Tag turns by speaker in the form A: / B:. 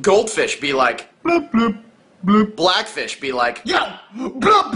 A: Goldfish be like,
B: Bloop, bloop, bloop.
A: blackfish be like,
B: yeah bloop.